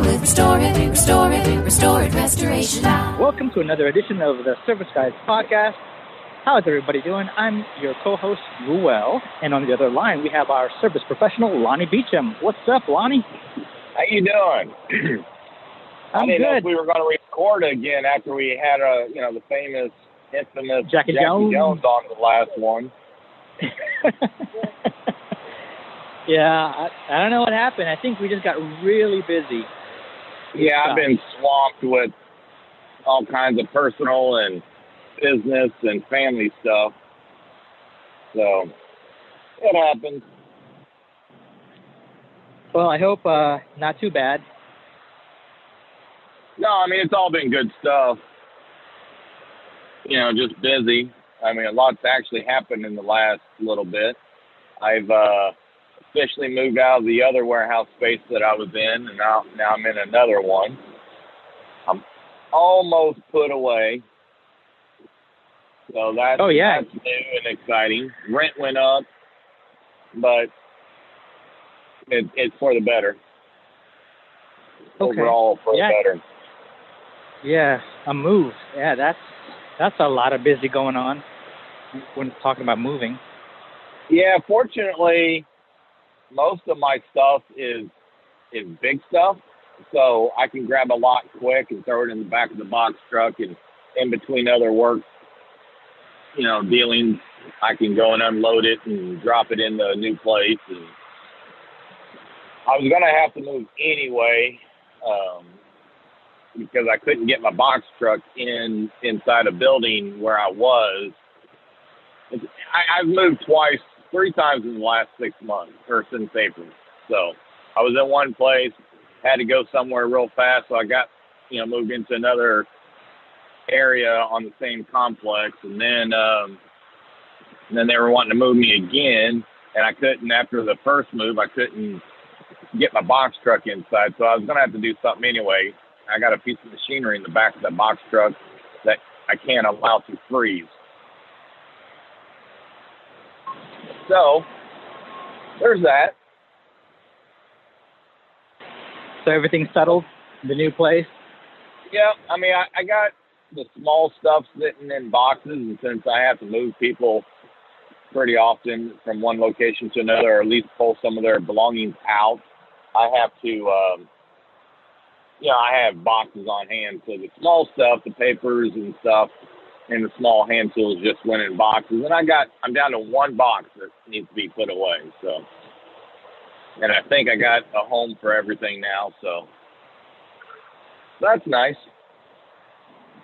with Restore It, Restore It, Restore It Restoration. Welcome to another edition of the Service Guys podcast. How is everybody doing? I'm your co-host Ruel, and on the other line we have our service professional Lonnie Beecham. What's up, Lonnie? How you doing? I'm I didn't know if we were going to record again after we had a, you know, the famous, infamous Jackie Jones. on the last one. yeah, I, I don't know what happened. I think we just got really busy. Yeah, I've been swamped with all kinds of personal and business and family stuff. So it happens. Well, I hope uh, not too bad. No, I mean it's all been good stuff. You know, just busy. I mean, a lot's actually happened in the last little bit. I've uh, officially moved out of the other warehouse space that I was in, and now now I'm in another one. I'm almost put away, so that's Oh, yeah. that's new and exciting. Rent went up, but it, it's for the better. Okay. Overall, for Yeah. the better. Yeah, a move. Yeah, that's that's a lot of busy going on when talking about moving. Yeah, fortunately, most of my stuff is is big stuff, so I can grab a lot quick and throw it in the back of the box truck, and in between other work, you know, dealings, I can go and unload it and drop it in the new place. And I was gonna have to move anyway. Um, because I couldn't get my box truck in inside a building where I was. I, I've moved twice, three times in the last six months, or since April. So I was in one place, had to go somewhere real fast, so I got, you know, moved into another area on the same complex, and then, um, and then they were wanting to move me again, and I couldn't. After the first move, I couldn't get my box truck inside, so I was gonna have to do something anyway. I got a piece of machinery in the back of the box truck that I can't allow to freeze. So there's that. So everything's settled. The new place. Yeah, I mean, I, I got the small stuff sitting in boxes, and since I have to move people pretty often from one location to another, or at least pull some of their belongings out, I have to, um, you know, I have boxes on hand. So the small stuff, the papers and stuff, and the small hand tools just went in boxes, and I got, I'm down to one box that needs to be put away. So, and I think I got a home for everything now. So that's nice.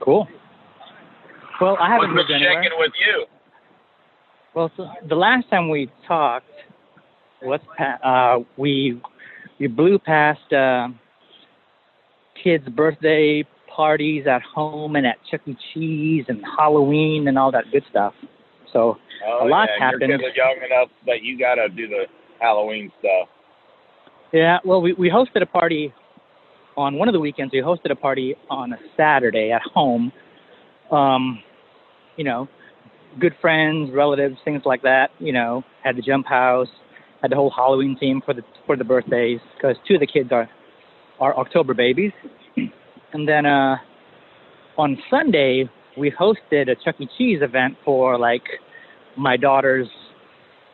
Cool. Well, I haven't What's anywhere. checking with you? Well, so the last time we talked was pa- uh, we we blew past uh, kids' birthday parties at home and at Chuck E. Cheese and Halloween and all that good stuff. So Oh, A lot yeah, happened. Your kids are young enough that you got to do the Halloween stuff. yeah, well, we we hosted a party on one of the weekends. We hosted a party on a Saturday at home. Um, you know, good friends, relatives, things like that. You know, had the jump house, had the whole Halloween theme for the for the birthdays because two of the kids are are October babies. And then uh, on Sunday we hosted a Chuck E. Cheese event for like my daughter's,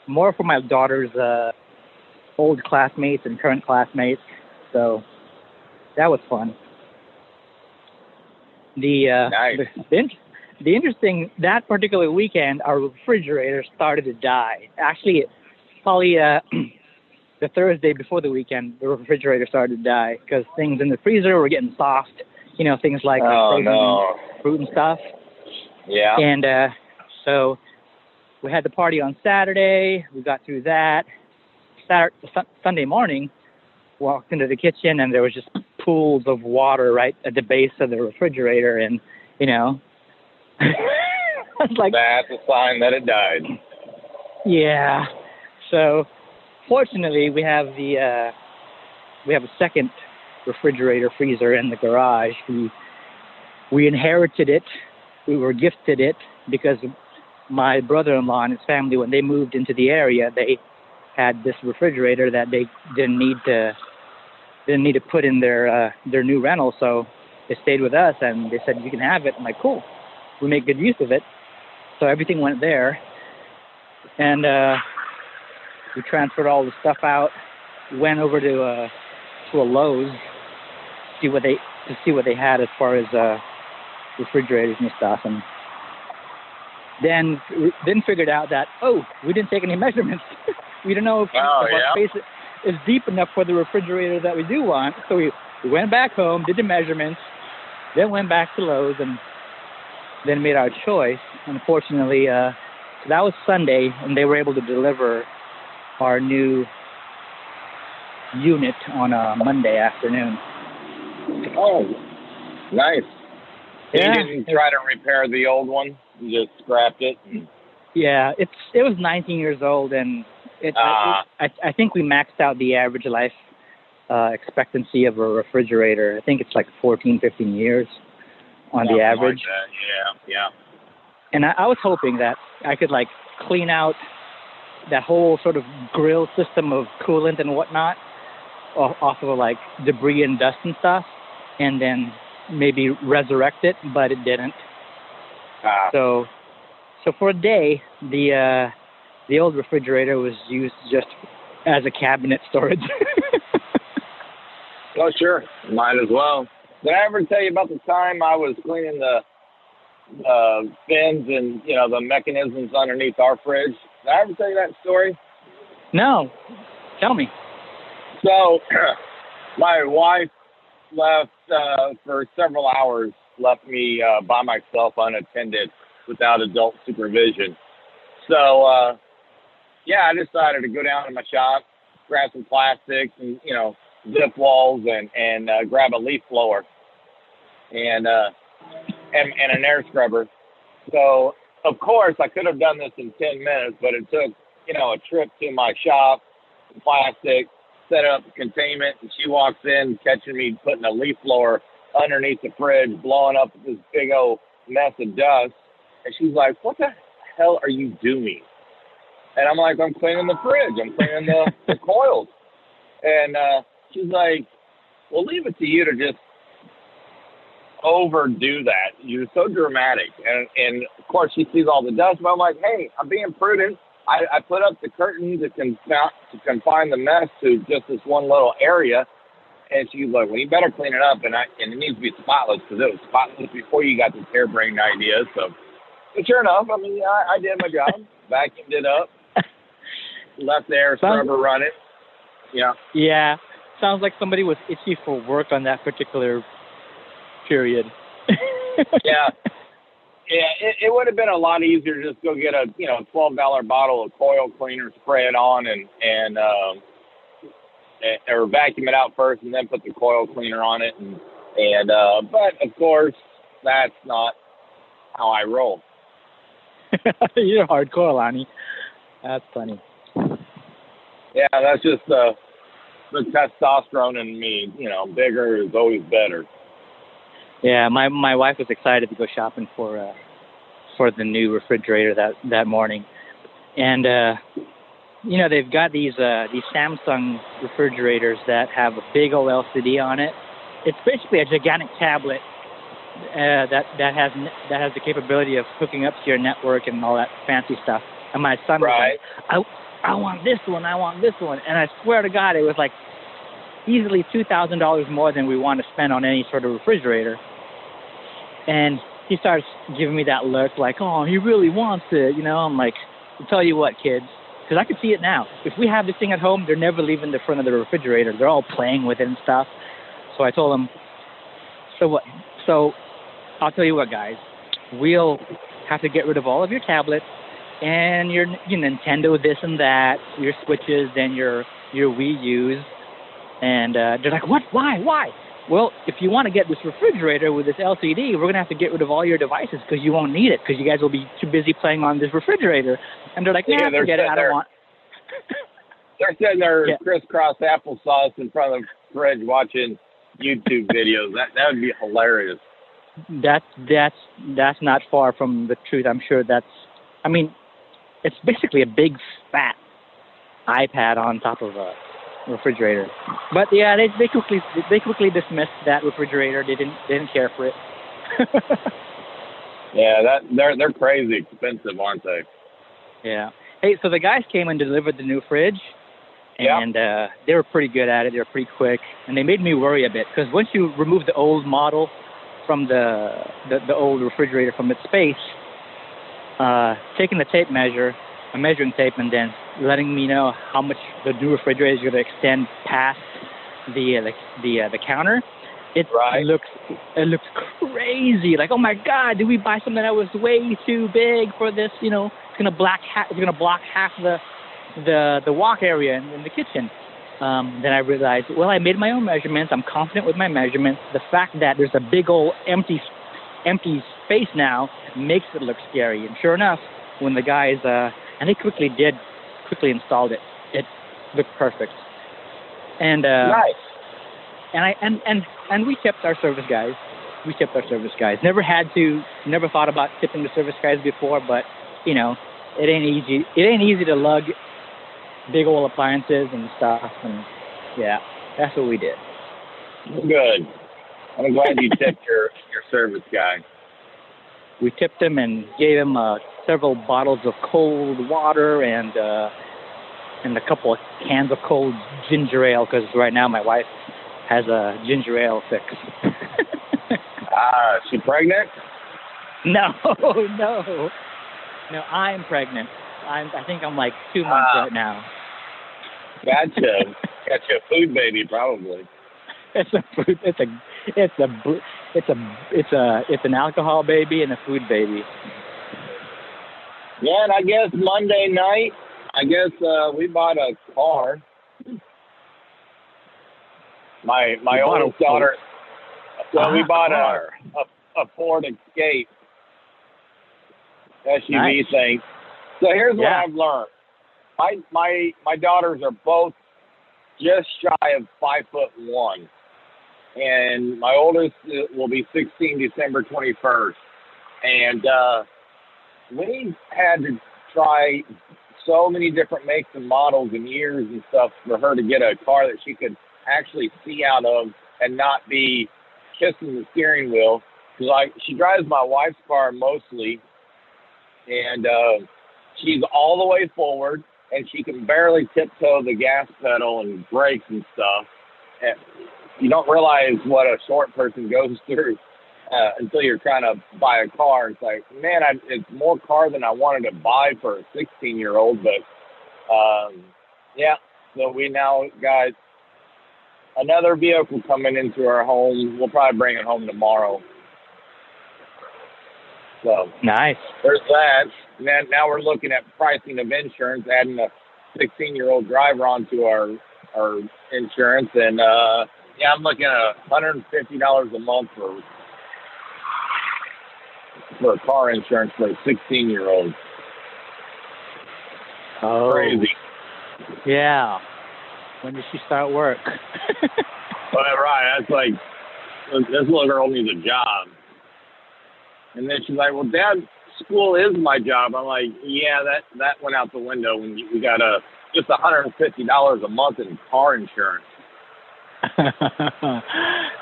more for my daughter's uh, old classmates and current classmates. So that was fun. The uh, Nice. the, the, the interesting that particular weekend, our refrigerator started to die. Actually, probably uh, the Thursday before the weekend, the refrigerator started to die because things in the freezer were getting soft. You know, things like oh frozen no. fruit and stuff. Yeah. And uh, so we had the party on Saturday. We got through that. Saturday, su- Sunday morning, walked into the kitchen and there was just pools of water right at the base of the refrigerator, and you know, like That's a sign that it died. yeah. So fortunately, we have the uh, we have a second refrigerator freezer in the garage. We we inherited it. We were gifted it because my brother-in-law and his family, when they moved into the area, they had this refrigerator that they didn't need to didn't need to put in their uh, their new rental, so they stayed with us and they said you can have it. I'm like, cool. We make good use of it. So everything went there, and uh, we transferred all the stuff out. Went over to uh, to a Lowe's see what they to see what they had as far as uh, refrigerators and stuff, and then then figured out that oh we didn't take any measurements. we don't know if, Oh, if our yeah. space is deep enough for the refrigerator that we do want. So we, we went back home, did the measurements, then went back to Lowe's and then made our choice. Unfortunately, uh, that was Sunday, and they were able to deliver our new unit on a Monday afternoon. Oh, nice. Yeah. You didn't try to repair the old one. You just scrapped it. And, Yeah, it's it was 19 years old, and it, Ah. I, I think we maxed out the average life uh, expectancy of a refrigerator. I think it's like 14, 15 years on the average. that. Yeah, yeah. And I, I was hoping that I could like clean out that whole sort of grill system of coolant and whatnot off, of like debris and dust and stuff, and then maybe resurrect it, but it didn't. Ah, So, so for a day, the uh, the old refrigerator was used just as a cabinet storage. oh, sure. Might as well. Did I ever tell you about the time I was cleaning the uh, fins and you know the mechanisms underneath our fridge? Did I ever tell you that story? no, tell me. So, my wife left uh, for several hours, left me uh, by myself unattended without adult supervision. So, uh, yeah, I decided to go down to my shop, grab some plastics and, you know, zip walls and, and uh, grab a leaf blower and, uh, and, and an air scrubber. So, of course, I could have done this in 10 minutes, but it took, you know, a trip to my shop, plastic, set up containment, and she walks in catching me putting a leaf blower underneath the fridge, blowing up this big old mess of dust. And she's like, "What the hell are you doing?" And I'm like, "I'm cleaning the fridge. I'm cleaning the, the coils." And uh, she's like, "Well, leave it to you to just overdo that. You're so dramatic." And and of course, she sees all the dust, but I'm like, "Hey, I'm being prudent." I, I put up the curtain to, confound, to confine the mess to just this one little area. And she's like, well, you better clean it up. And I and it needs to be spotless because it was spotless before you got this harebrained idea. So, but sure enough, I mean, I, I did my job, vacuumed it up, left the air scrubber running. Yeah. Yeah, sounds like somebody was itchy for work on that particular period. Yeah. Yeah, it, it would have been a lot easier to just go get a you know twelve dollar bottle of coil cleaner, spray it on, and and um, or vacuum it out first, and then put the coil cleaner on it, and and uh, but of course that's not how I roll. You're hardcore, Lonnie. That's funny. Yeah, that's just the the testosterone in me. You know, bigger is always better. Yeah, my my wife was excited to go shopping for uh for the new refrigerator that that morning. And uh you know, they've got these uh these Samsung refrigerators that have a big old LCD on it. It's basically a gigantic tablet uh that that has that has the capability of hooking up to your network and all that fancy stuff. And my son was like, I I want this one, I want this one and I swear to God it was like easily two thousand dollars more than we want to spend on any sort of refrigerator. And he starts giving me that look like, oh, he really wants it. You know, I'm like, I'll tell you what, kids, because I can see it now. If we have this thing at home, they're never leaving the front of the refrigerator. They're all playing with it and stuff. So I told him, so what? So I'll tell you what, guys, we'll have to get rid of all of your tablets and your, Nintendo this and that, your Switches and your your Wii U's. And uh, they're like, what? Why? Why? Well, if you want to get this refrigerator with this LCD, we're going to have to get rid of all your devices because you won't need it because you guys will be too busy playing on this refrigerator. And they're like, Yeah, nah, they're forget it. I sitting there. don't want. They're sitting there Yeah. crisscross applesauce in front of the fridge watching YouTube videos. That that would be hilarious. That's that's that's not far from the truth. I'm sure that's. I mean, it's basically a big fat iPad on top of a refrigerator. But yeah, they they quickly they quickly dismissed that refrigerator. They didn't they didn't care for it. yeah, that they're they're crazy expensive, aren't they? Yeah. Hey, so the guys came and delivered the new fridge, and uh, they were pretty good at it. They were pretty quick, and they made me worry a bit because once you remove the old model from the the, the old refrigerator from its space, uh, taking the tape measure, a measuring tape, and then letting me know how much the new refrigerator is going to extend past the uh, the the, uh, the counter. It right. looks it looks crazy. Like, oh my God, did we buy something that was way too big for this? You know, it's gonna block ha- it's gonna block half the the the walk area in, in the kitchen. Um, then I realized, well, I made my own measurements. I'm confident with my measurements. The fact that there's a big old empty empty space now makes it look scary. And sure enough, when the guys uh, and they quickly did quickly installed it, it looked perfect. And uh, nice. And I and and and we tipped our service guys. We tipped our service guys. Never had to. Never thought about tipping the service guys before, but you know, it ain't easy. It ain't easy to lug big old appliances and stuff. And yeah, that's what we did. Good. I'm glad you tipped your your service guy. We tipped him and gave him uh, several bottles of cold water and uh, and a couple of cans of cold ginger ale because right now my wife has a ginger ale fix. Ah, uh, she pregnant? No, no, no. I'm pregnant. I'm. I think I'm like two months uh, right now. Gotcha. gotcha. Food baby, probably. It's a food. It's a. It's a. It's a. It's a. It's an alcohol baby and a food baby. Yeah, and I guess Monday night, I guess uh, we bought a car. My my oldest daughter. Well, ah, we bought a, a a Ford Escape SUV nice. thing. So here's yeah. what I've learned. My my my daughters are both just shy of five foot one, and my oldest uh, will be 16 December 21st, and uh, we had to try so many different makes and models and years and stuff for her to get a car that she could actually see out of and not be kissing the steering wheel. Because I she drives my wife's car mostly, and uh, she's all the way forward, and she can barely tiptoe the gas pedal and brakes and stuff. And you don't realize what a short person goes through uh, until you're trying to buy a car. It's like, man, I, it's more car than I wanted to buy for a 16 year old. But um, yeah, so we now got another vehicle coming into our home. We'll probably bring it home tomorrow. So nice. There's that. And then now we're looking at pricing of insurance, adding a 16 year old driver onto our our insurance, and uh, yeah, I'm looking at 150 dollars a month for for car insurance for a 16 year old. Oh, crazy. Yeah. When did she start work? well, right. That's like this little girl needs a job. And then she's like, "Well, Dad, school is my job." I'm like, "Yeah, that that went out the window when we got a just 150 dollars a month in car insurance."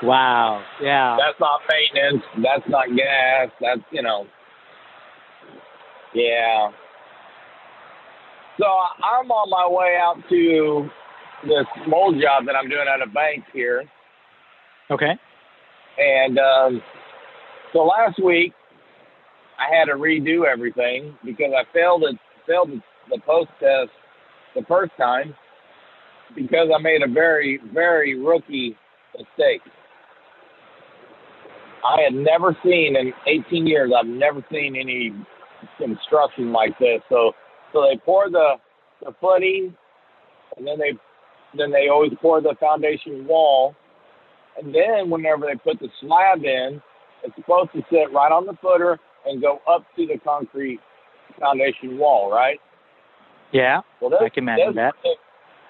wow. Yeah. That's not maintenance. That's not gas. That's, you know. Yeah. So I'm on my way out to this mold job that I'm doing at a bank here. Okay. And um, so last week I had to redo everything because I failed it failed the post test the first time because I made a very, very rookie mistake. I had never seen in 18 years. I've never seen any construction like this. So, so they pour the the footing, and then they then they always pour the foundation wall, and then whenever they put the slab in, it's supposed to sit right on the footer and go up to the concrete foundation wall, right? Yeah, well, this, I can imagine this, that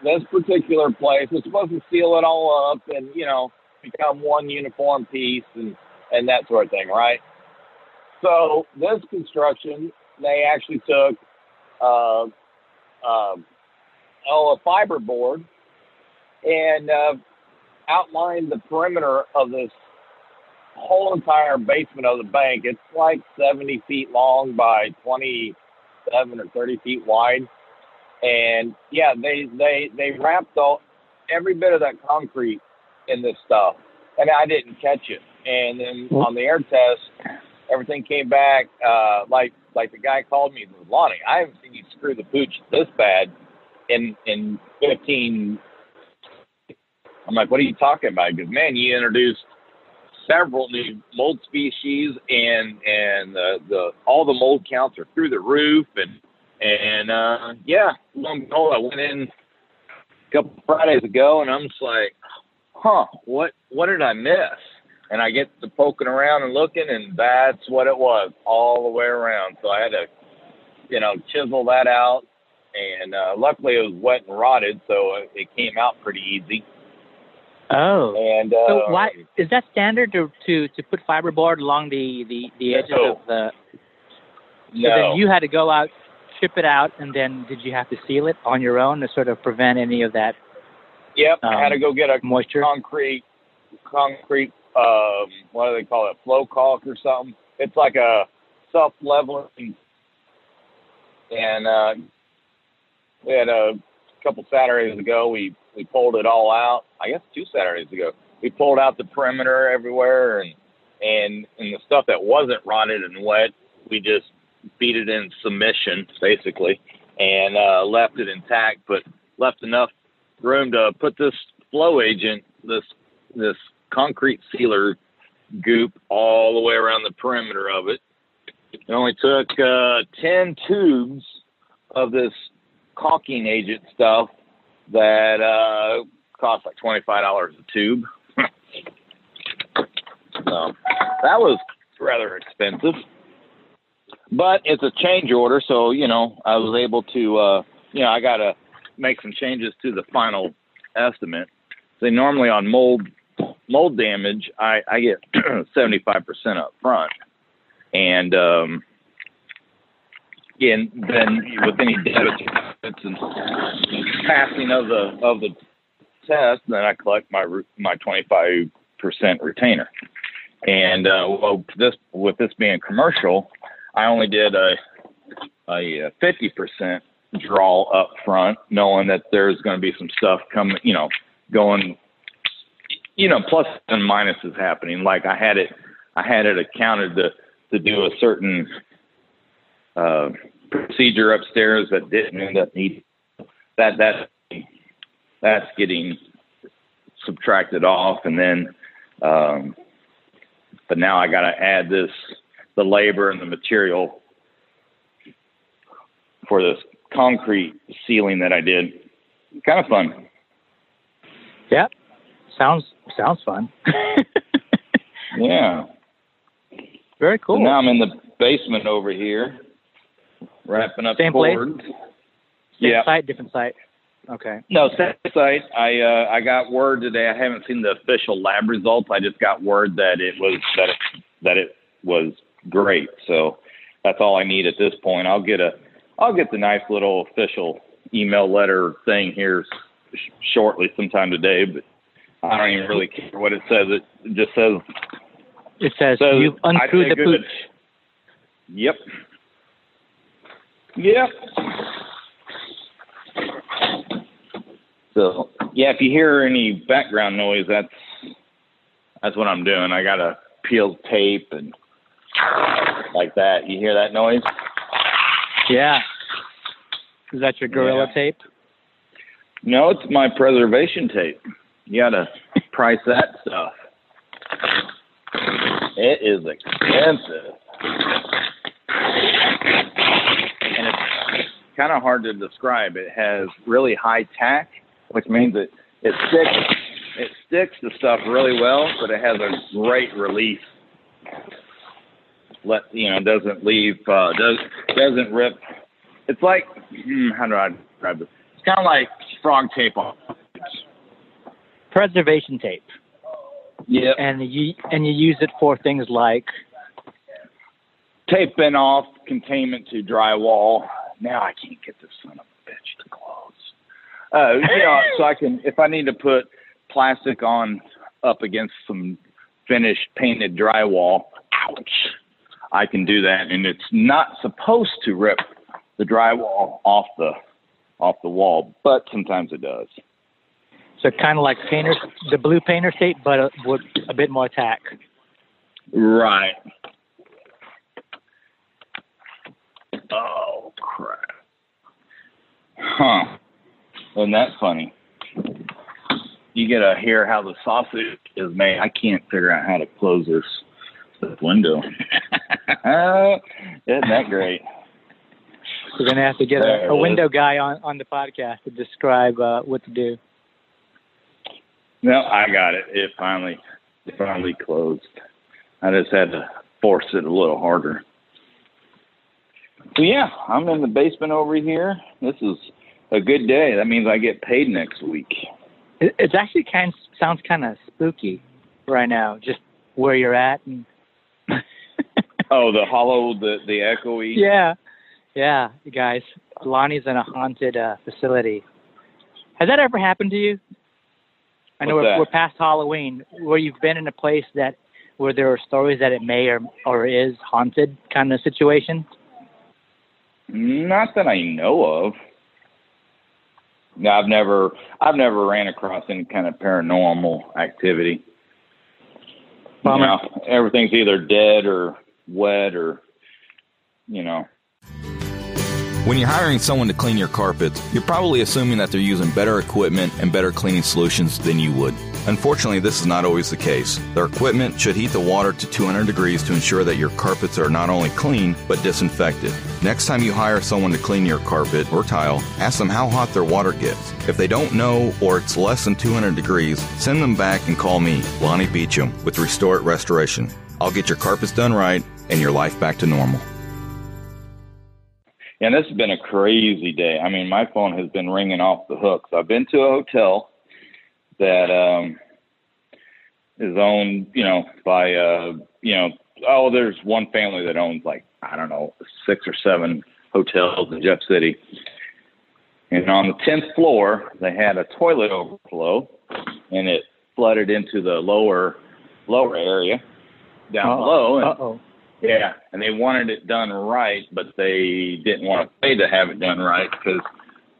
this particular place was supposed to seal it all up and you know become one uniform piece and and that sort of thing, right? So this construction, they actually took uh, uh, oh, a fiber board and uh, outlined the perimeter of this whole entire basement of the bank. It's like 70 feet long by 27 or 30 feet wide. And yeah, they they they wrapped all every bit of that concrete in this stuff, and I didn't catch it. And then on the air test, everything came back uh, like like the guy called me Lonnie, I haven't seen you screw the pooch this bad in in 15. I'm like, what are you talking about? Because man, you introduced several new mold species, and and the the all the mold counts are through the roof, and and uh, yeah, lo and behold, I went in a couple Fridays ago, and I'm just like, huh, what what did I miss? And I get to poking around and looking, and that's what it was all the way around. So I had to, you know, chisel that out, and uh, luckily it was wet and rotted, so it came out pretty easy. Oh. And uh, so why is that standard to to to put fiberboard along the the the edges No. of the? So no, then you had to go out, ship it out, and then did you have to seal it on your own to sort of prevent any of that yep, I had to um, go get a moisture? concrete, concrete, um, what do they call it, flow caulk or something. It's like a self-leveling, and uh, we had a couple Saturdays ago. We we pulled it all out. I guess two Saturdays ago. We pulled out the perimeter everywhere, and and and the stuff that wasn't rotted and wet, we just beat it in submission basically, and uh, left it intact, but left enough room to put this flow agent, this this concrete sealer goop all the way around the perimeter of it. It only took uh, 10 tubes of this caulking agent stuff that uh, cost like $25 a tube. so that was rather expensive. But it's a change order, so, you know, I was able to, uh, you know, I got to make some changes to the final estimate. So normally on mold mold damage, I, I get 75% up front. And um, and then with any debits and passing of the of the test, then I collect my my 25% retainer. And uh, well, this with this being commercial, I only did a a 50% draw up front, knowing that there's going to be some stuff coming, you know, going, you know, plus and minuses happening. Like I had it, I had it accounted to to do a certain uh, procedure upstairs that didn't end up needing that that that's getting subtracted off, and then, um, but now I got to add this the labor and the material for this concrete sealing that I did. Kind of fun. Yeah, sounds sounds fun. Yeah. Very So cool. now I'm in the basement over here, wrapping up Same place? Same Yeah. site, different site. Okay. No, same site. I uh, I got word today. I haven't seen the official lab results. I just got word that it was that it, that it was great. So that's all I need at this point. I'll get a I'll get the nice little official email letter thing here sh- shortly, sometime today. But I don't even really care what it says. It just says It says So, you've unscrewed the pooch. Yep. Yep. So yeah, if you hear any background noise, that's that's what I'm doing. I gotta peel tape and like that. You hear that noise? Yeah. Is that your gorilla Yeah. tape? No, it's my preservation tape. You gotta price that stuff. It is expensive. And it's kind of hard to describe. It has really high tack, which means it, it sticks it sticks to stuff really well, but it has a great release. Let you know, doesn't leave uh does doesn't rip. It's like hmm, how do I describe this? It's kind of like frog tape on. Preservation tape. Yeah. And you and you use it for things like taping off containment to drywall. Now I can't get this son of a bitch to close. Uh, you know, so I can if I need to put plastic on up against some finished painted drywall, ouch, I can do that, and it's not supposed to rip the drywall off the off the wall, but sometimes it does. So kind of like painter, the blue painter tape, but a, with a bit more tack. Right. Oh crap. Huh. Isn't that funny? You get to hear how the sausage is made. I can't figure out how to close this window. Isn't that great? We're gonna have to get There a, a window guy on on the podcast to describe uh, what to do. No, I got it. It finally, it finally closed. I just had to force it a little harder. So yeah, I'm in the basement over here. This is a good day. That means I get paid next week. It, it's actually kind sounds kind of spooky right now, just where you're at. And Oh, the hollow, the the echoey. yeah, yeah, you guys. Lonnie's in a haunted uh, facility. Has that ever happened to you? I know What's we're, that? we're past Halloween, where you've been in a place that where there are stories that it may or or is haunted kind of situation. Not that I know of. No, I've never, I've never ran across any kind of paranormal activity. You know, everything's either dead or wet or, you know. When you're hiring someone to clean your carpets, you're probably assuming that they're using better equipment and better cleaning solutions than you would. Unfortunately, this is not always the case. Their equipment should heat the water to 200 degrees to ensure that your carpets are not only clean, but disinfected. Next time you hire someone to clean your carpet or tile, ask them how hot their water gets. If they don't know or it's less than 200 degrees, send them back and call me, Lonnie Beecham, with Restore It Restoration. I'll get your carpets done right and your life back to normal. And this has been a crazy day. I mean, my phone has been ringing off the hooks. I've been to a hotel that um is owned, you know, by uh, you know, oh, there's one family that owns like I don't know, six or seven hotels in Jeff City. And on the tenth floor, they had a toilet overflow, and it flooded into the lower lower area down below. And Uh oh. Yeah, and they wanted it done right, but they didn't want to pay to have it done right because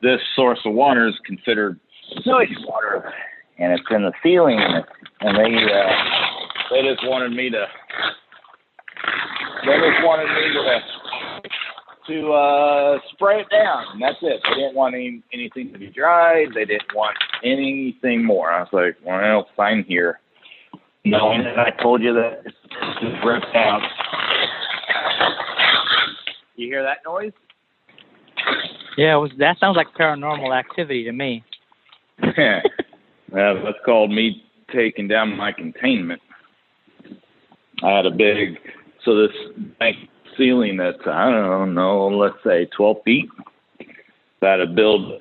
this source of water is considered sewage water, and it's in the ceiling, and, they uh, they just wanted me to they just wanted me to to uh, spray it down, and that's it. They didn't want any, anything to be dried. They didn't want anything more. I was like, well, fine here. Knowing that I told you that it's ripped out. You hear that noise? Yeah, it was, that sounds like paranormal activity to me. well, that's called me taking down my containment. I had a big, so this bank ceiling that's, I don't know, let's say 12 feet. So I had to build,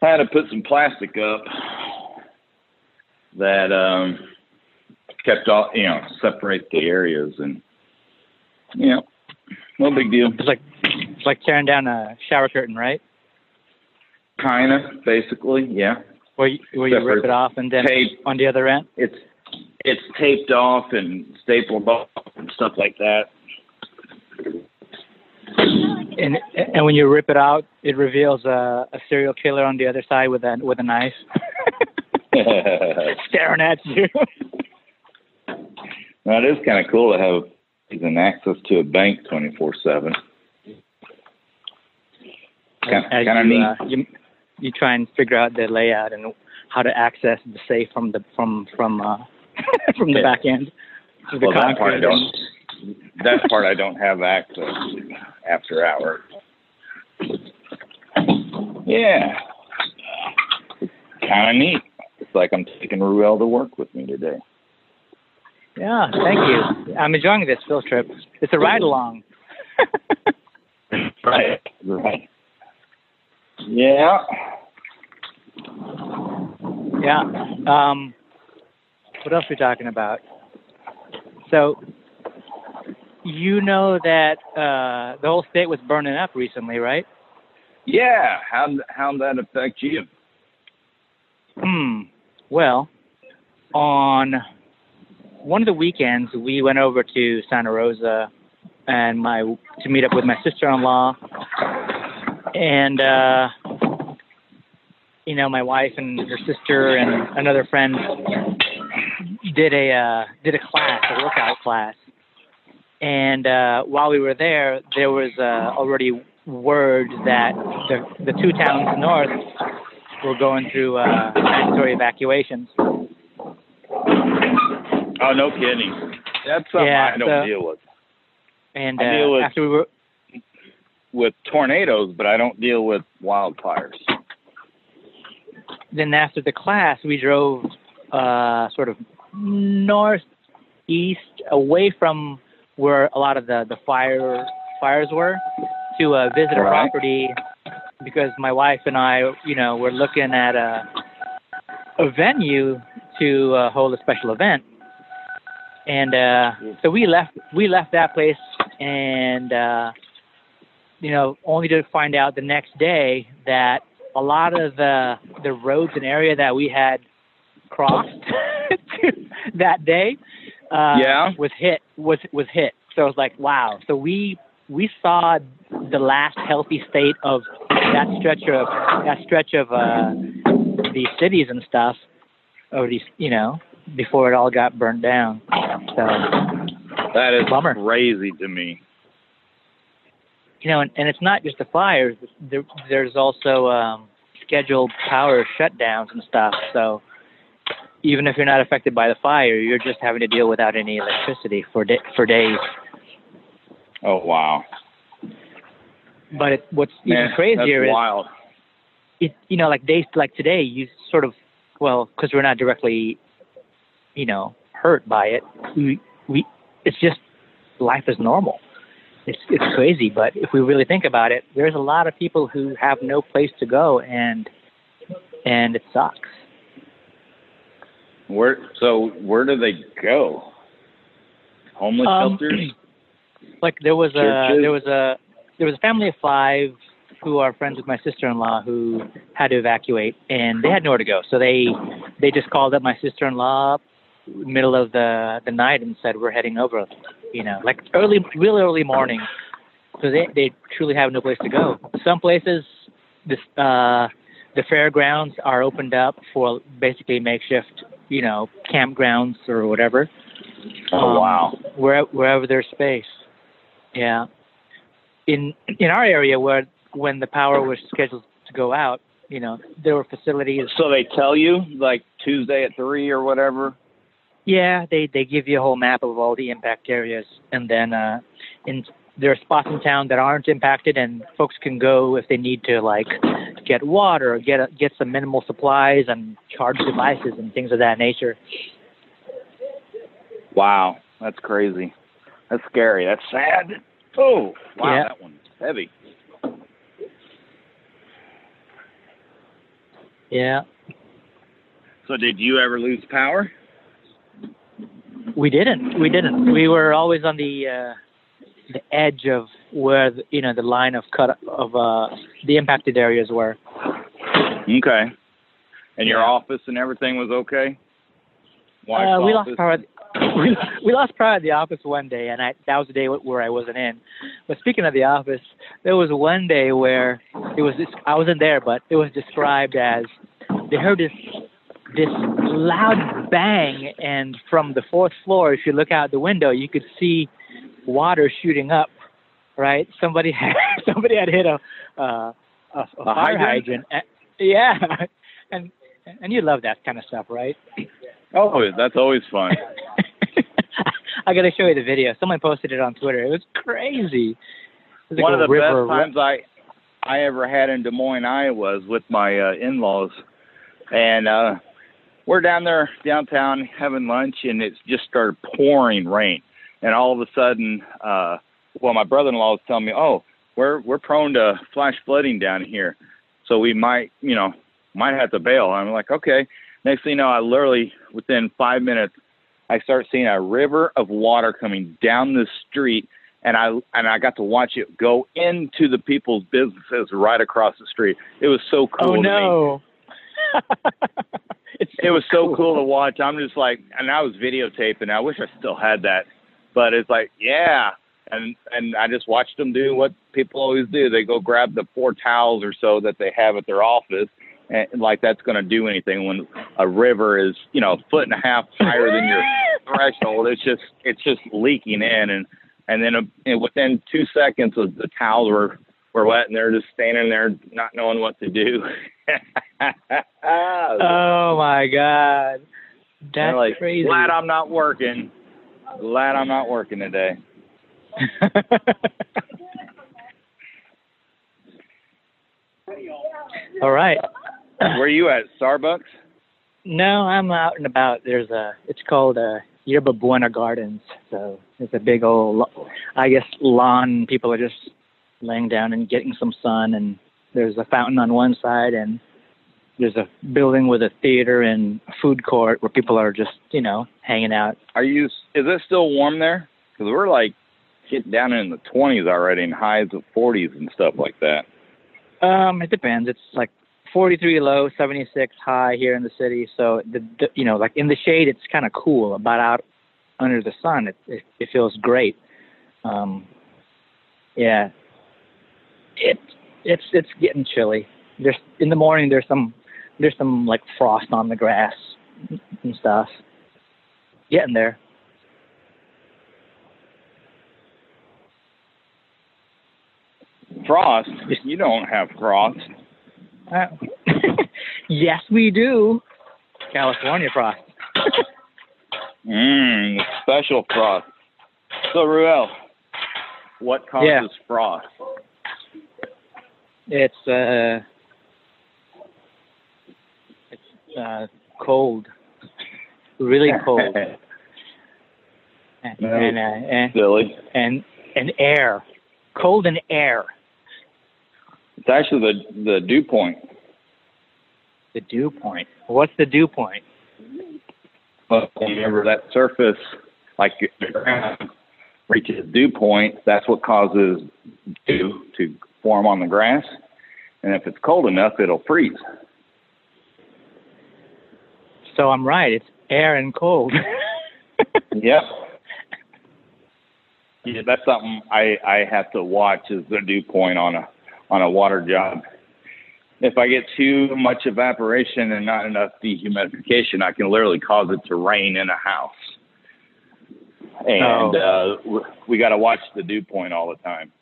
I had to put some plastic up that um, kept all, you know, separate the areas and, know, no big deal. It's like it's like tearing down a shower curtain, right? Kind of, basically, yeah. Where you, where you rip it off and then tape. on the other end. it's it's taped off and stapled off and stuff like that. And and when you rip it out, it reveals a, a serial killer on the other side with a with a knife, staring at you. that is kind of cool to have even access to a bank twenty four seven. Kind of you, neat. uh, you you try and figure out the layout and how to access the safe from the from from uh, from the Yeah. back end. of the well, that part I don't. That part I don't have access to after hours. Yeah, kind of neat. It's like I'm taking Ruel to work with me today. Yeah, thank you. I'm enjoying this field trip. It's a ride along. Right. Right. Yeah. Yeah. Um, what else are we talking about? So, you know that uh, the whole state was burning up recently, right? Yeah. How how'd that affect you? Hmm. Well, on one of the weekends, we went over to Santa Rosa and my to meet up with my sister-in-law, and uh, you know, my wife and her sister and another friend did a uh, did a class, a workout class, and uh, while we were there, there was uh, already word that the the two towns north were going through uh, mandatory evacuations. Oh, no kidding. That's something Yeah, I don't so- deal with. And I deal uh, with- after we were With tornadoes, but I don't deal with wildfires. then after the class, we drove uh, sort of northeast, away from where a lot of the the fire fires were, to uh, visit a Right. property because my wife and I, you know, were looking at a a venue to uh, hold a special event, and uh, so we left we left that place and. Uh, you know, only to find out the next day that a lot of the the roads and area that we had crossed that day uh, Yeah. was hit was was hit. So it was like, wow. So we we saw the last healthy state of that stretch of that stretch of uh, these cities and stuff, or these you know before it all got burned down. So That is Bummer. crazy to me. you know, and, and it's not just the fires. There, there's also um, scheduled power shutdowns and stuff. So even if you're not affected by the fire, you're just having to deal without any electricity for da- for days. Oh wow, But it, what's even Man, crazier that's is wild. it, you know, like days like today, you sort of, well, because we're not directly, you know, hurt by it. We, we, it's just life is normal. It's it's crazy, but if we really think about it, there's a lot of people who have no place to go, and and it sucks. Where so where do they go? Homeless Um, shelters? Like there was a there was a there was a family of five who are friends with my sister-in-law who had to evacuate, and they had nowhere to go. So they they just called up my sister-in-law middle of the the night and said we're heading over. You know, like early, real early morning. So they they truly have no place to go. Some places, this uh, the fairgrounds are opened up for basically makeshift, you know, campgrounds or whatever. oh um, wow. where, wherever there's space. Yeah. In in our area, where when the power was scheduled to go out, you know, there were facilities. So they tell you like Tuesday at three or whatever. Yeah, they they give you a whole map of all the impact areas, and then uh, in there are spots in town that aren't impacted, and folks can go if they need to, like get water, or get a, get some minimal supplies, and charge devices and things of that nature. Wow, that's crazy. That's scary. That's sad. Oh wow, Yeah. that one's heavy. Yeah, So did you ever lose power? We didn't. We didn't. We were always on the uh, the edge of where the, you know the line of cut of uh, the impacted areas were. Okay. And your Yeah. office and everything was okay? Uh, we lost power. We, we lost power at the office one day, and I, that was the day where I wasn't in. But speaking of the office, there was one day where it was. I wasn't there, but it was described as they heard this this loud bang, and from the fourth floor, if you look out the window, you could see water shooting up. Right? Somebody had somebody had hit a uh, a, a, fire hydrant? hydrant. Yeah, and and you love that kind of stuff, right? Oh, that's always fun. I gotta show you the video. Someone posted it on Twitter. It was crazy. It was One a of the river best times I I ever had in Des Moines, Iowa, was with my uh, in-laws, and uh, we're down there downtown having lunch, and it just started pouring rain, and all of a sudden, uh, well, my brother-in-law was telling me, "Oh, we're we're prone to flash flooding down here, so we might, you know, might have to bail." I'm like, "Okay." Next thing you know, I literally within five minutes, I start seeing a river of water coming down the street and I and I got to watch it go into the people's businesses right across the street. It was so cool. Oh to me. no. it was so cool to watch. I'm just like, and I was videotaping. I wish I still had that, but it's like, yeah. And and I just watched them do what people always do. They go grab the four towels or so that they have at their office, and like that's going to do anything when a river is you know a foot and a half higher than your threshold. It's just it's just leaking in, and and then uh, and within two seconds, the, the towels were were wet, and they're just standing there not knowing what to do. oh my god, that's like, crazy. Glad I'm not working. Glad I'm not working today. All right. Where are you at? Starbucks? No, I'm out and about. There's a. It's called uh, Yerba Buena Gardens. So it's a big old, I guess, lawn. People are just laying down and getting some sun. And there's a fountain on one side, and there's a building with a theater and a food court where people are just, you know, hanging out. Are you? Is it still warm there? Because we're like getting down in the 20s already, and highs of 40s and stuff like that. Um, it depends. It's like 43 low, 76 high here in the city. So the, the you know, like in the shade, it's kind of cool. But out under the sun, it it, it feels great. Um, yeah, it it's it's getting chilly. There's in the morning. There's some there's some like frost on the grass and stuff. Getting there. Frost? You don't have frost. Uh, yes, we do. California frost. Mmm, special frost. So, Ruel, what causes Yeah. frost? It's uh, it's uh, cold, really cold, and and, uh, and Silly. and and air, cold and air. It's actually the the dew point. The dew point. What's the dew point? But remember that surface, like the ground reaches dew point, that's what causes dew to form on the grass. And if it's cold enough, it'll freeze. So I'm right. It's air and cold. Yep. Yeah, that's something I I have to watch is the dew point on a on a water job. If I get too much evaporation and not enough dehumidification, I can literally cause it to rain in a house. And uh, we got to watch the dew point all the time.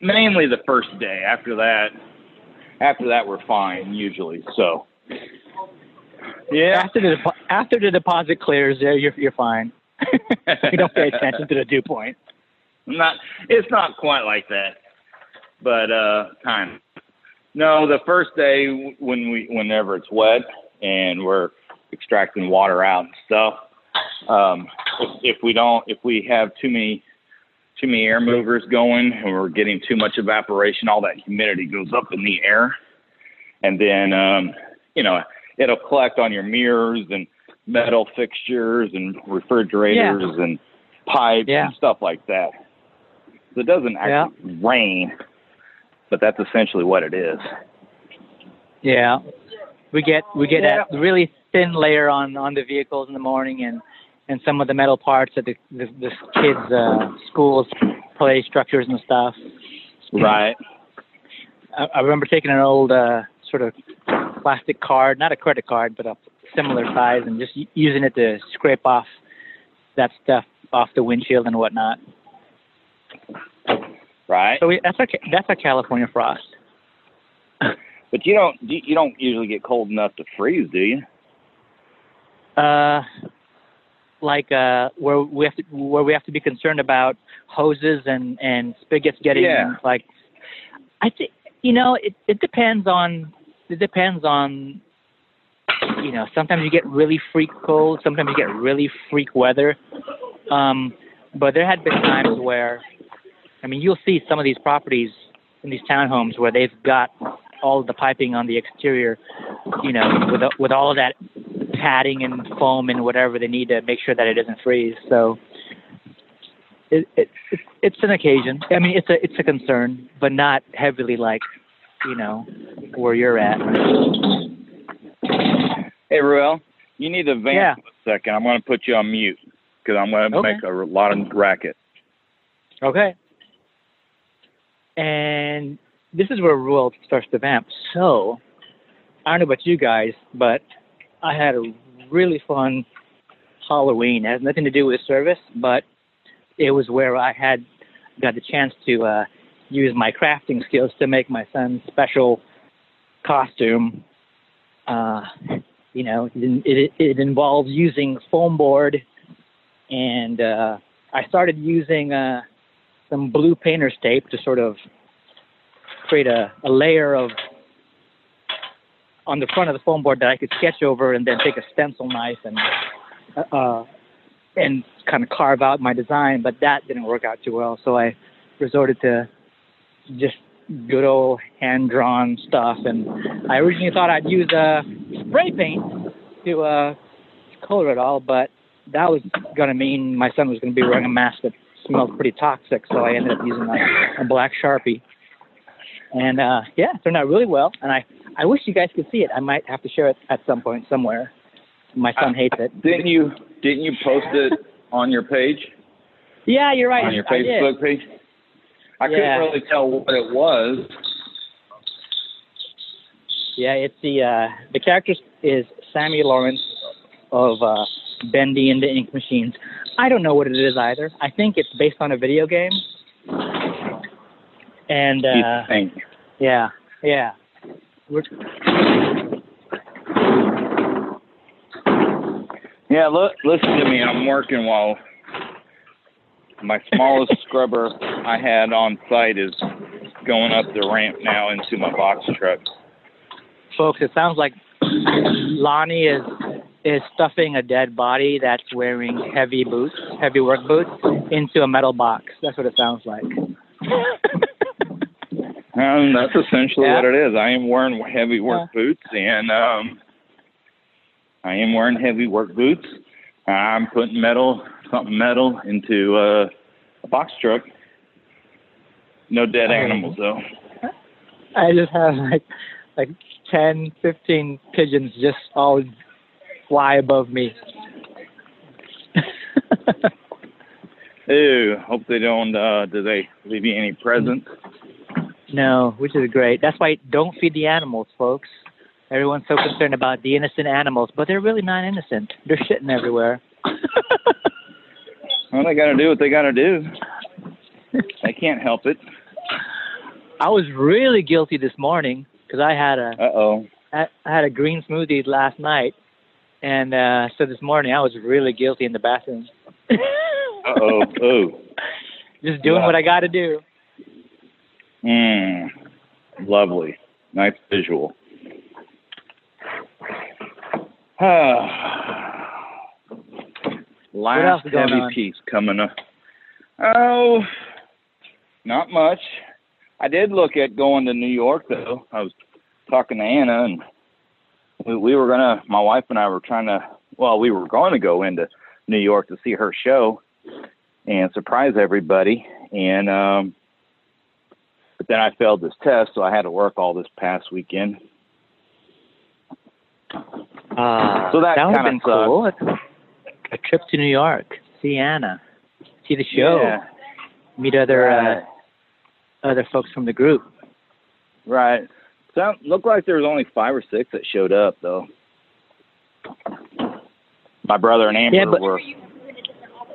Mainly the first day. After that, after that we're fine usually. So, yeah. after the depo- after the deposit clears, there you're you're fine. you don't pay attention to the dew point. not it's not quite like that but uh kind of no the first day when we whenever it's wet and we're extracting water out and stuff um if, if we don't if we have too many too many air movers going and we're getting too much evaporation all that humidity goes up in the air and then um you know it'll collect on your mirrors and metal fixtures and refrigerators and pipes Yeah. and stuff like that. So it doesn't actually rain, but that's essentially what it is. Yeah, we get we get Yeah. that really thin layer on on the vehicles in the morning, and and some of the metal parts that the the, the kids' uh, schools play structures and stuff. Right. I, I remember taking an old uh, sort of plastic card, not a credit card, but a similar size, and just using it to scrape off that stuff off the windshield and whatnot. Right. So we, that's a that's a California frost. But you don't you you don't usually get cold enough to freeze, do you? Uh, like uh, where we have to where we have to be concerned about hoses and and spigots getting Yeah. like. I think you know it it depends on it depends on you know sometimes you get really freak cold sometimes you get really freak weather um but there had been times where i mean you'll see some of these properties in these townhomes where they've got all the piping on the exterior you know with with all of that padding and foam and whatever they need to make sure that it doesn't freeze so it, it, it's it's an occasion i mean it's a it's a concern but not heavily like you know where you're at Hey, Ruel, you need to vamp Yeah. for a second. I'm going to put you on mute because I'm going to Okay. make a lot of racket. Okay. And this is where Ruel starts to vamp. So, I don't know about you guys, but I had a really fun Halloween. It has nothing to do with service, but it was where I had got the chance to uh, use my crafting skills to make my son's special costume. Uh, you know, it, it, it involves using foam board, and uh, I started using uh, some blue painter's tape to sort of create a, a layer of on the front of the foam board that I could sketch over, and then take a stencil knife and uh, and kind of carve out my design. But that didn't work out too well, so I resorted to just good old hand drawn stuff. And I originally thought I'd use uh, spray paint to uh, color it all, but that was going to mean my son was going to be wearing a mask that smelled pretty toxic. So I ended up using a, a black sharpie. And uh, yeah, turned out really well. And I, I wish you guys could see it. I might have to share it at some point somewhere. My son hates it. Didn't you? Didn't you post it on your page? Yeah, you're right. on your I did. Facebook page? I Yeah. couldn't really tell what it was. Yeah, it's the uh, the character is Sammy Lawrence of uh, Bendy and the Ink Machines. I don't know what it is either. I think it's based on a video game. And uh, yeah, yeah. Yeah, look, listen to me. I'm working while my smallest scrubber I had on site is going up the ramp now into my box truck. folks, it sounds like Lonnie is is stuffing a dead body that's wearing heavy boots, heavy work boots, into a metal box. That's what it sounds like. Um, that's essentially Yeah. what it is. I am wearing heavy work boots, and um, I am wearing heavy work boots. I'm putting metal, something metal, into uh, a box truck. No dead Oh. animals though. I just have like like ten, fifteen pigeons just all fly above me. Ew. Hope they don't. Uh, do they leave you any presents? No, which is great. That's why don't feed the animals, folks. Everyone's so concerned about the innocent animals, but they're really not innocent. They're shitting everywhere. Well, they got to do what they got to do. They can't help it. I was really guilty this morning because I had a Uh oh. I I had a green smoothie last night, and uh so this morning I was really guilty in the bathroom. Uh oh. Oh. Just doing what I got to do. Mm. Lovely. Nice visual. Last else is going heavy on? piece coming up. Oh, not much. I did look at going to New York though. I was talking to Anna and we, we were gonna. My wife and I were trying to. Well, we were going to go into New York to see her show and surprise everybody. And um, then I failed this test, so I had to work all this past weekend. Uh, So that that would have kinda cool. A, a trip to New York, see Anna, see the show, Yeah, meet other right. uh, other folks from the group. right. So looked like there was only five or six that showed up though. My brother and Amber Yeah, but- were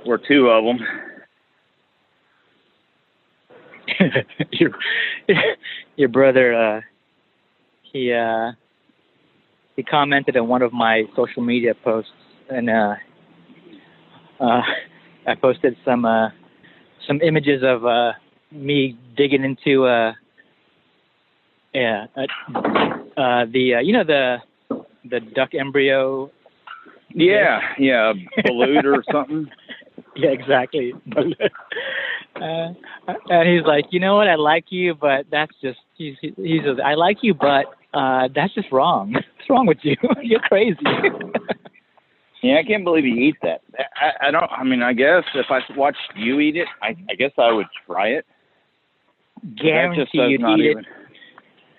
were two of them. your your brother uh he uh he commented on one of my social media posts and uh uh I posted some uh some images of uh me digging into uh yeah uh, uh the uh, you know the the duck embryo Yeah, yeah, balut or something. yeah, exactly. uh, and he's like, you know what? I like you, but that's just—he's—he's—I like you, but uh that's just wrong. What's wrong with you? You're crazy. Yeah, I can't believe he eat that. I, I don't. I mean, I guess if I watched you eat it, I, I guess I would try it. Guarantee you'd eat even. it.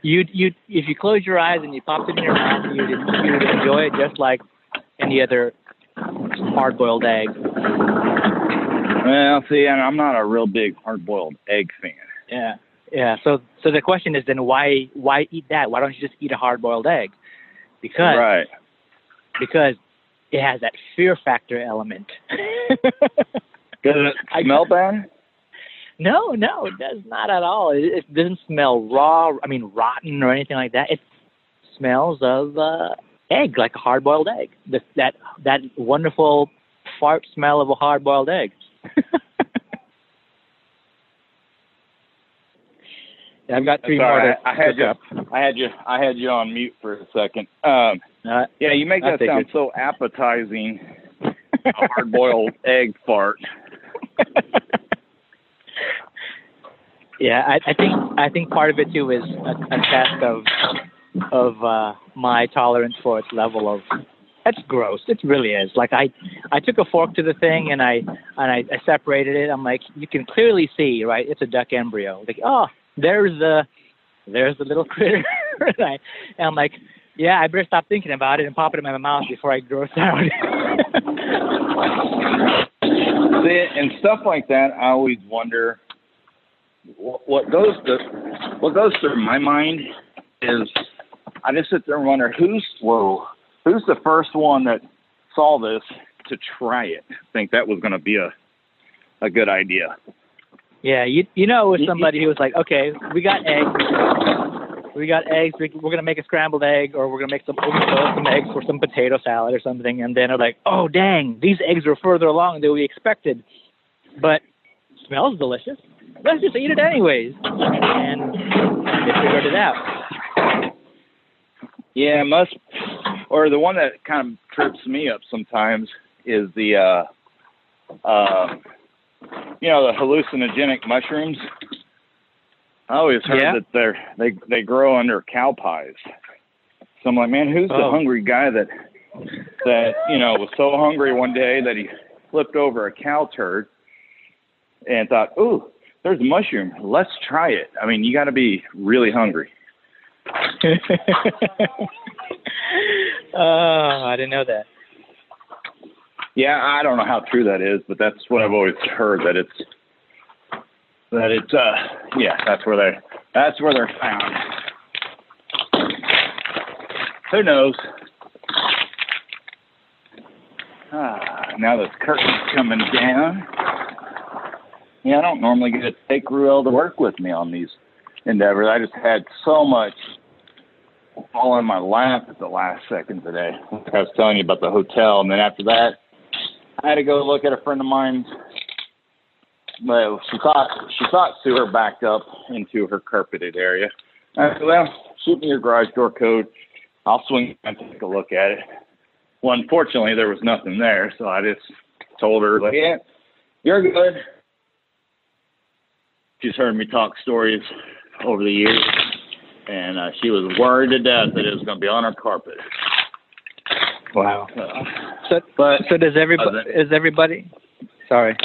you'd you if you close your eyes and you popped it in your mouth, you'd you'd enjoy it just like any other hard-boiled egg. Well, see, and I'm not a real big hard-boiled egg fan. Yeah, yeah. So so the question is then why why eat that? Why don't you just eat a hard-boiled egg? Because Right. because it has that fear factor element. Does it I- smell bad? No, no, it does not at all. It, it doesn't smell raw. I mean, rotten or anything like that. It smells of uh, egg, like a hard-boiled egg. The, that that wonderful fart smell of a hard-boiled egg. I've got three more. To I, I had you. up. I had you. I had you on mute for a second. Um, Uh, yeah, you make that sound figured. so appetizing. A hard-boiled egg fart. yeah, I, I think I think part of it too is a, a test of of uh, my tolerance for its level of. That's gross. It really is. Like I, I took a fork to the thing and I and I, I separated it. I'm like, you can clearly see, right? It's a duck embryo. Like, oh, there's the, there's the little critter. and, I, and I'm like, yeah, I better stop thinking about it and pop it in my mouth before I gross out. And stuff like that, I always wonder what, goes to what goes through my mind is I just sit there and wonder who's whoa, who's the first one that saw this to try it. I Think that was going to be a a good idea. Yeah, you you know, it was somebody who was like, okay, we got eggs, we got eggs, we, we're gonna make a scrambled egg, or we're gonna make some gonna some eggs for some potato salad or something, and then they're like, oh dang, these eggs are further along than we expected, but smells delicious. Let's just eat it anyways, and they figured it out. Yeah, must or the one that kind of trips me up sometimes is the uh uh you know the hallucinogenic mushrooms. I always heard Yeah. that they're they they grow under cow pies. So I'm like, man, who's the Oh. hungry guy that that you know was so hungry one day that he flipped over a cow turd and thought, ooh, there's a mushroom. Let's try it. I mean, you got to be really hungry. oh, I didn't know that. Yeah, I don't know how true that is, but that's what I've always heard that it's that it's uh yeah, that's where they that's where they're found. Who knows? Ah, now this curtain's coming down. Yeah, I don't normally get to take Ruel to work with me on these endeavors. I just had so much fall in my lap at the last second today. I was telling you about the hotel, and then after that, I had to go look at a friend of mine's. Well, she thought she thought sewer backed up into her carpeted area. I said, "Well, shoot me your garage door code. I'll swing and take a look at it." Well, unfortunately, there was nothing there, so I just told her, "Like, yeah, you're good." She's heard me talk stories over the years, and uh, she was worried to death that it was going to be on her carpet. Wow. Uh, So, but so does everybody? Other- Is everybody? Sorry.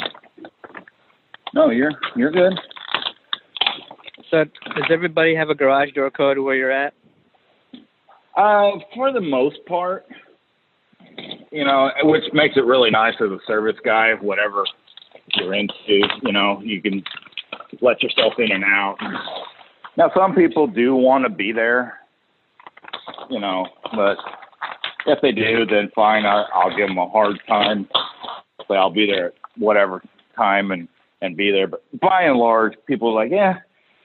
no, you're you're good. So does everybody have a garage door code where you're at? Uh, for the most part, you know, which makes it really nice as a service guy, whatever you're into, you know, you can let yourself in and out. Now, some people do want to be there, you know, but if they do, then fine. I, I'll give them a hard time. Say I'll be there at whatever time and and be there. But by and large, people are like, yeah,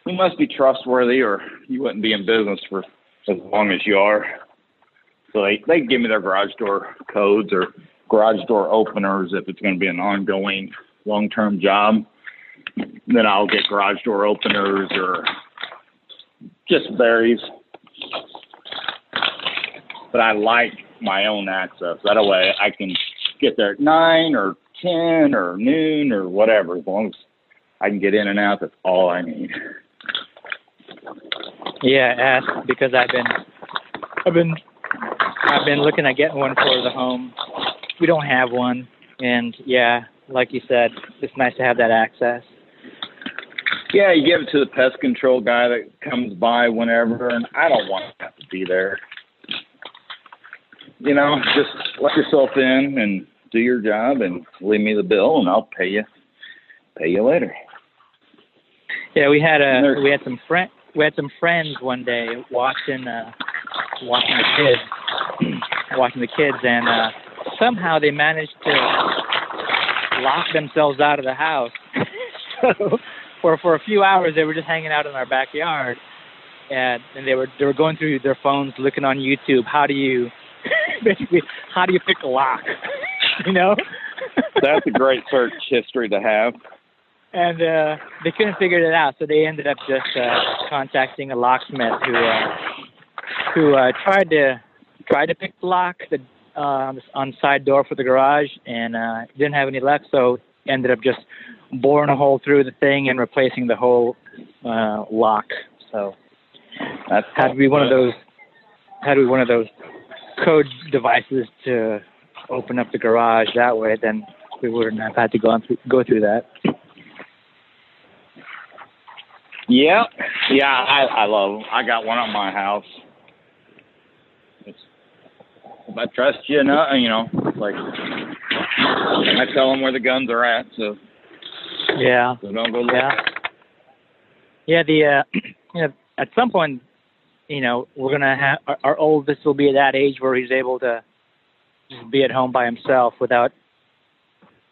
you must be trustworthy, or you wouldn't be in business for as long as you are. So they they give me their garage door codes or garage door openers if it's going to be an ongoing long term job. Then I'll get garage door openers or just varies. But I like my own access. That way I can get there at nine or ten or noon or whatever. As long as I can get in and out, that's all I need. Yeah, ask because I've been, I've been, I've been looking at getting one for the home. We don't have one, and yeah, like you said, it's nice to have that access. Yeah, you give it to the pest control guy that comes by whenever, and I don't want to have to be there. You know, just let yourself in and do your job, and leave me the bill, and I'll pay you pay you later. Yeah, we had a we had some friend we had some friends one day watching uh watching the kids watching the kids and uh somehow they managed to lock themselves out of the house. so for for a few hours they were just hanging out in our backyard. And and they were they were going through their phones looking on YouTube. How do you basically how do you pick a lock? You know? That's a great search history to have. And uh they couldn't figure it out so they ended up just uh contacting a locksmith who uh who uh tried to tried to pick the lock the uh on the side door for the garage and uh didn't have any luck so ended up just boring a hole through the thing and replacing the whole uh lock so that's had to be one of those had to be one of those code devices to open up the garage that way then we wouldn't have had to go on through, go through that Yeah, yeah, I I love. Them. I got one on my house. It's, if I trust you, no, you know, like I tell them where the guns are at, so yeah, so don't go look. Yeah, yeah. The uh, you know, at some point, you know, we're gonna have our, our oldest will be at that age where he's able to just be at home by himself without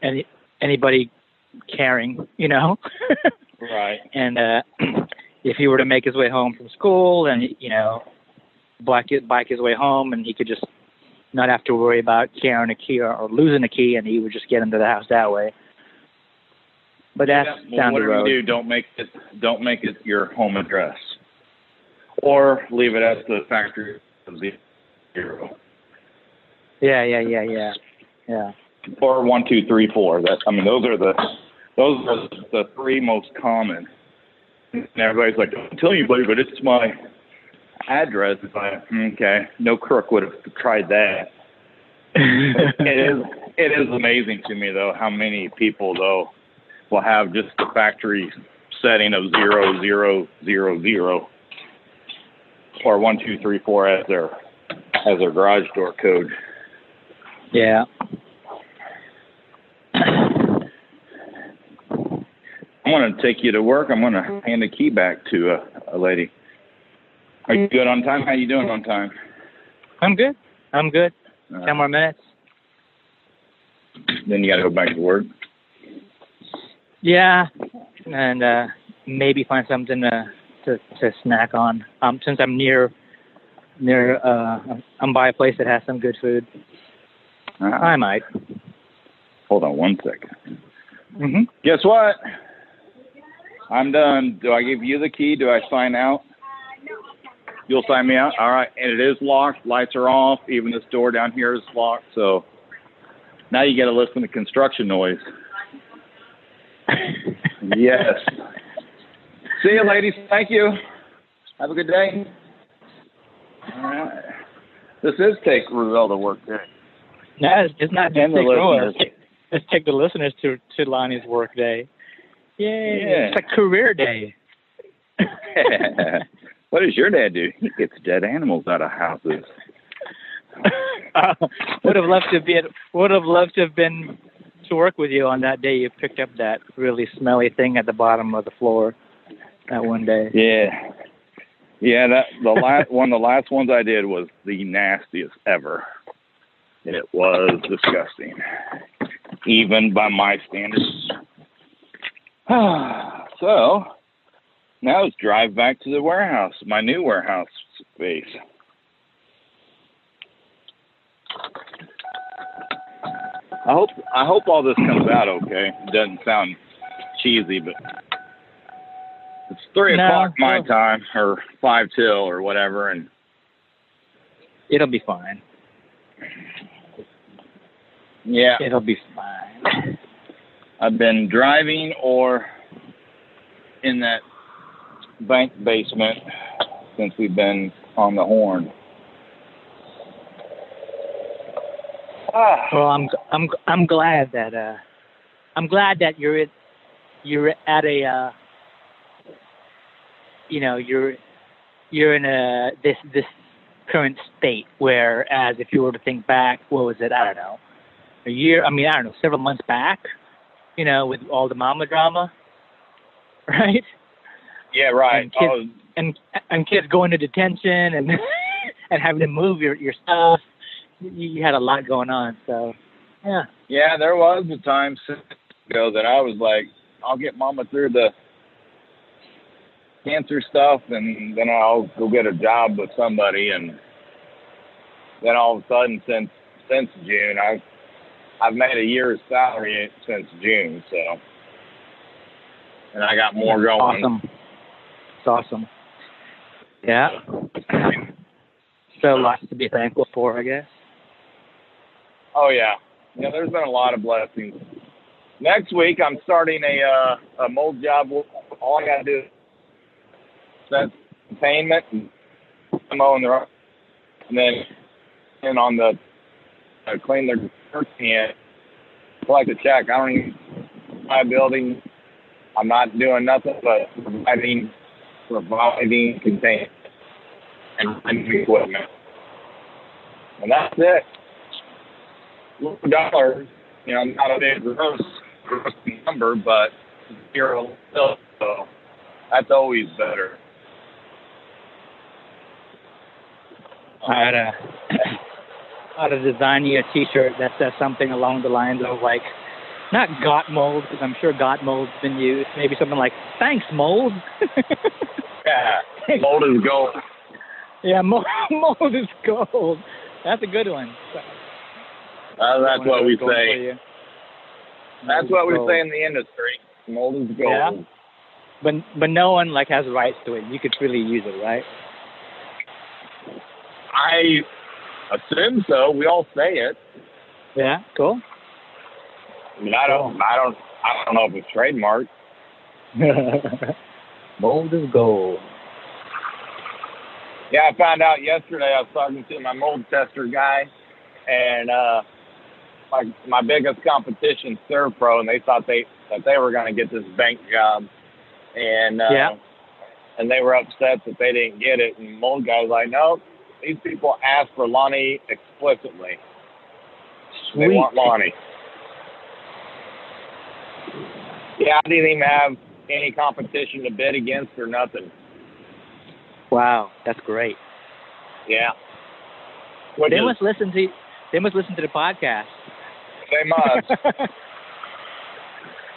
any anybody caring, you know. Right. And uh, if he were to make his way home from school and you know, bike bike his way home, and he could just not have to worry about carrying a key or, or losing a key, and he would just get into the house that way. But that's yeah, well, down the road. you do, don't make it don't make it your home address, or leave it at the factory of zero. Yeah, yeah, yeah, yeah, yeah. Or one, two, three, four. That I mean, those are the those are the three most common. And everybody's like, don't tell anybody, but it's my address. It's like, okay, no crook would have tried that. it is it is amazing to me though how many people though will have just the factory setting of zero zero zero zero or one two three four as their as their garage door code. Yeah. I'm going to take you to work. I'm going to hand the key back to a, a lady. Are you good on time? How you doing on time? I'm good. I'm good. Uh, Ten more minutes. Then you got to go back to work. Yeah, and uh maybe find something to to, to snack on. Um, since I'm near near uh I'm by a place that has some good food. Uh, I might. hold on one second. Mhm. Guess what? I'm done. Do I give you the key? Do I sign out? You'll sign me out? All right. And it is locked. Lights are off. Even this door down here is locked. So now you got to listen to construction noise. Yes. See you, ladies. Thank you. Have a good day. All right. This is Take Ruel to Work Day. No, it's, it's not just take listeners. Let's take, the listeners to to Lonnie's work day. Yay! Yeah. It's a career day. what does your dad do? He gets dead animals out of houses. uh, would have loved to be at, would have loved to have been to work with you on that day you picked up that really smelly thing at the bottom of the floor that one day. Yeah. Yeah, that the last one of the last ones I did was the nastiest ever. It was disgusting. Even by my standards. so now let's drive back to the warehouse, my new warehouse space. I hope I hope all this comes out okay. It doesn't sound cheesy, but it's three No, o'clock my no. time, or five till, or whatever, and It'll be fine. yeah, It'll be fine. I've been driving or in that bank basement since we've been on the horn. Well, I'm I'm I'm glad that uh I'm glad that you're at you're at a uh you know you're you're in a this this current state. Whereas if you were to think back, what was it? I don't know, a year. I mean, I don't know, several months back. You know, with all the mama drama, right? Yeah, right. And kids, oh, and and kids going to detention and and having to move your your stuff. You, you had a lot going on, so yeah. yeah, there was a time six ago that I was like, I'll get mama through the cancer stuff, and then I'll go get a job with somebody, and then all of a sudden, since since June, I've I've made a year's salary since June, so and I got more going. Awesome. It's awesome. Yeah. So lots to be thankful for, I guess. Oh yeah, yeah. There's been a lot of blessings. Next week, I'm starting a uh, a mold job. All I got to do is set containment and mowing the road, and then and on the uh, clean their dirt and collect a check. I don't even my building. I'm not doing nothing but providing providing containment and equipment, and that's it. Low dollars, you know, not a big gross, gross number, but zero so that's always better. I had a I had to design you a T-shirt that says something along the lines of like, not got mold because I'm sure got mold's been used. Maybe something like thanks mold. Yeah, mold is gold. yeah, mold, mold is gold. That's a good one. Uh, that's what we those gold for say. That's what we say in the industry. Mold is gold. Yeah. But but no one like has rights to it. You could freely use it, right? I assume so. We all say it. Yeah. Cool. I mean, I don't, I don't, I don't know if it's trademarked. mold is gold. Yeah, I found out yesterday. I was talking to my mold tester guy, and uh, my my biggest competition, Servpro, and they thought they that they were going to get this bank job, and uh, Yeah. and they were upset that they didn't get it. And mold guy's like, no, these people asked for Lonnie explicitly. They want Lonnie. Yeah, I didn't even have any competition to bid against or nothing. Wow, that's great. Yeah. Which They is- must listen to they must listen to the podcast. They must.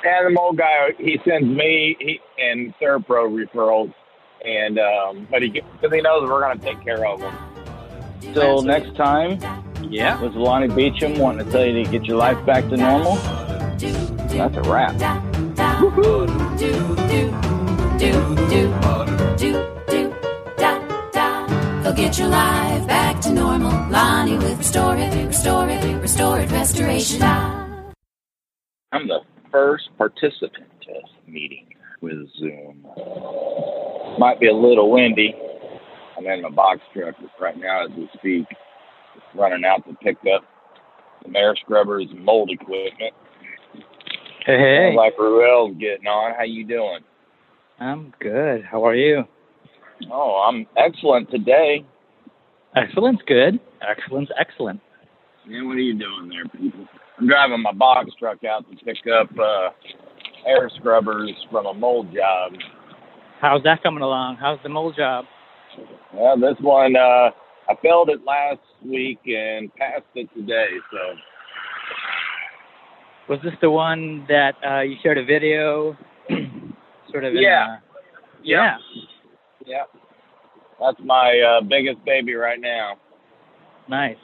and the mold guy, he sends me he, and Servpro referrals, and um, but he because he knows we're going to take care of him. Till next time, yeah. this is Lonnie Beecham wanting to tell you to get your life back to normal. That's a wrap. Go get your life back to normal. Lonnie with Restore It, Restore It, Restore It Restoration. I'm the first participant to this meeting with Zoom. Might be a little windy. I'm in my box truck right now as we speak, running out to pick up some air scrubbers and mold equipment. Hey, hey. Sounds like Ruel's getting on. How you doing? I'm good. How are you? Oh, I'm excellent today. Excellent. Good. Excellent. Excellent. Man, what are you doing there, people? I'm driving my box truck out to pick up uh, air scrubbers from a mold job. How's that coming along? How's the mold job? Well, this one, uh, I failed it last week and passed it today. So, Was this the one that uh, you shared a video? sort of. In, Yeah. uh, yeah. yeah, that's my uh, biggest baby right now. Nice.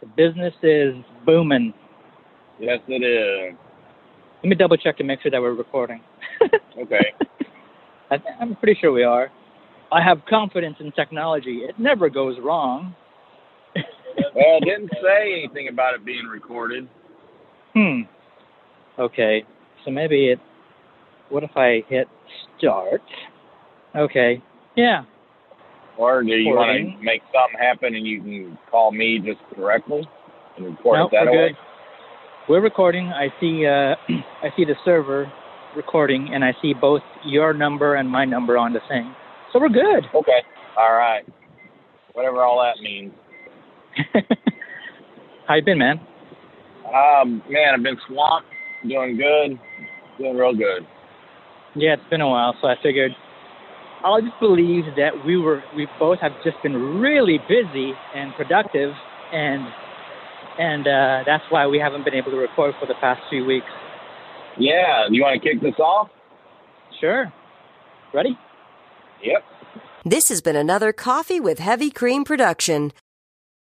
The business is booming. Yes, it is. Let me double check to make sure that we're recording. Okay. I, I'm pretty sure we are. I have confidence in technology. It never goes wrong. well, it didn't say anything about it being recorded. Hmm. Okay. So maybe it. What if I hit start? Okay. Yeah. Or do you want to make something happen and you can call me just directly and report Nope, it that we're way? good. We're recording. I see. Uh, I see the server recording, and I see both your number and my number on the thing. So we're good. Okay. All right. Whatever all that means. How you been, man? Um, man, I've been swamped. Doing good. Doing real good. Yeah, it's been a while, so I figured I'll just believe that we were we both have just been really busy and productive and and uh, that's why we haven't been able to record for the past few weeks. Yeah. You want to kick this off? Sure. Ready? Yep. This has been another Coffee with Heavy Cream production.